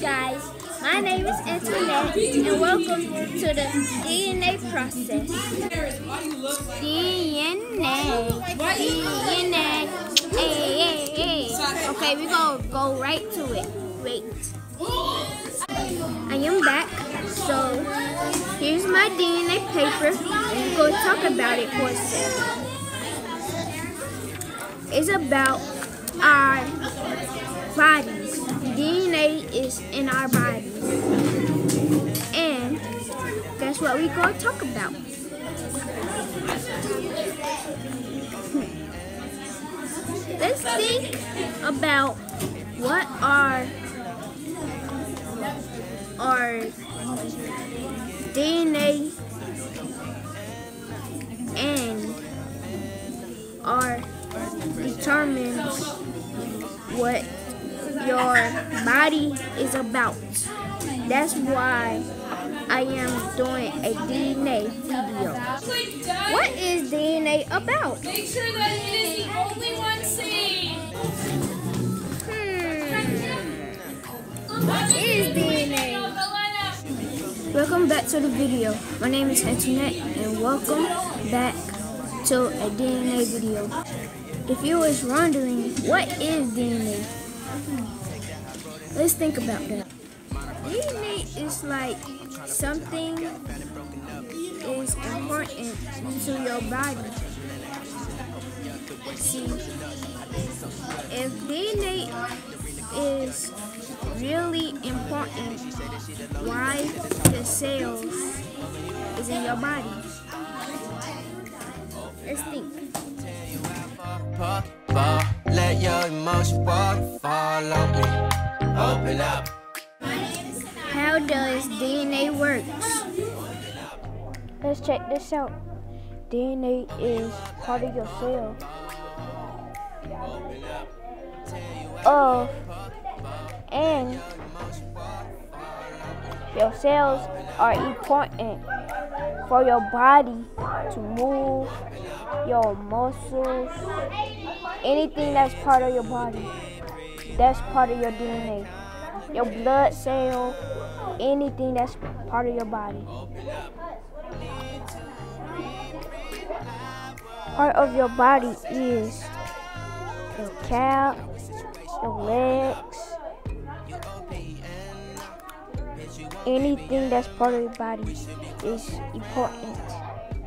Guys, my name is Antoinette and welcome to the DNA process. DNA, DNA, hey, hey, hey. Okay, we're gonna go right to it. Wait. I am back, so here's my DNA paper and we're gonna talk about it for a second. It's about our bodies. DNA is in our bodies. And that's what we're going to talk about. Let's think about what our our DNA and are determines what your body is about. That's why I am doing a DNA video. What is DNA about? Make sure that it is the only one seen. Hmm. What is DNA? Welcome back to the video. My name is Antoinette and welcome back to a DNA video. If you was wondering what is DNA, let's think about that. DNA is like something is important to your body. See, if DNA is really important, why the cells is in your body? Let's think. Let your emotion waterfall on me. Open up. How does DNA work? Let's check this out. DNA is part of your cell. Of and your cells are important for your body to move, your muscles, anything that's part of your body. That's part of your DNA. Your blood cell, anything that's part of your body. Part of your body is your calf, your legs, anything that's part of your body is important.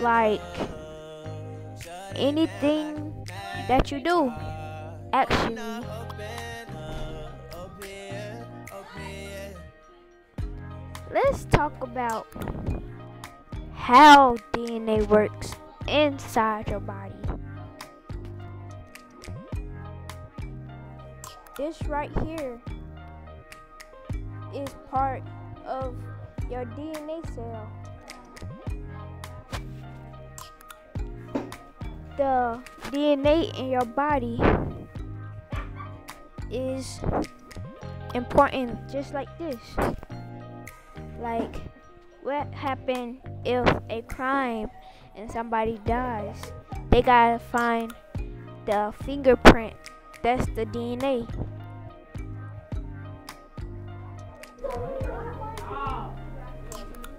like anything that you do, actually. Let's talk about how DNA works inside your body. This right here is part of your DNA cell. The DNA in your body is important just like this. Like what happened if a crime and somebody dies? They gotta find the fingerprint. That's the DNA.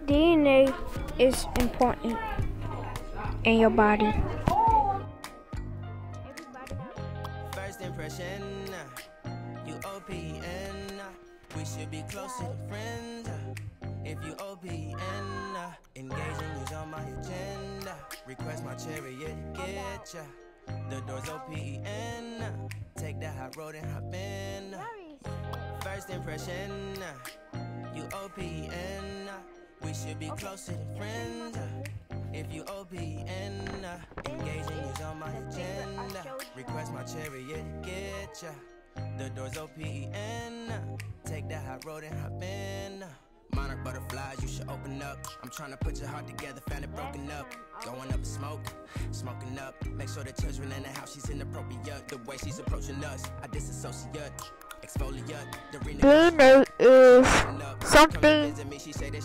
DNA is important in your body. If you OPN, uh, engaging you's on my agenda. Request my chariot, get ya. The door's OPN. Uh, take the hot road and hop in. Uh. First impression, you OPN. We should be closer to friends. If you OPN, engaging you's on my agenda. Request my chariot, get ya. The door's O-P-E-N. Take the hot road and hop in. Monarch butterflies, you should open up. I'm trying to put your heart together, found it broken up. Going up in smoke, smoking up. Make sure the children in the house, she's inappropriate. The way she's approaching us, I disassociate. Exfoliate, the Being is up. something Come and visit me, she say that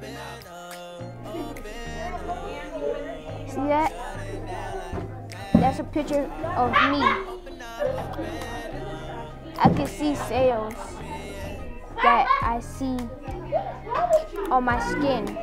See that? That's a picture of me. I can see sales that I see on my skin.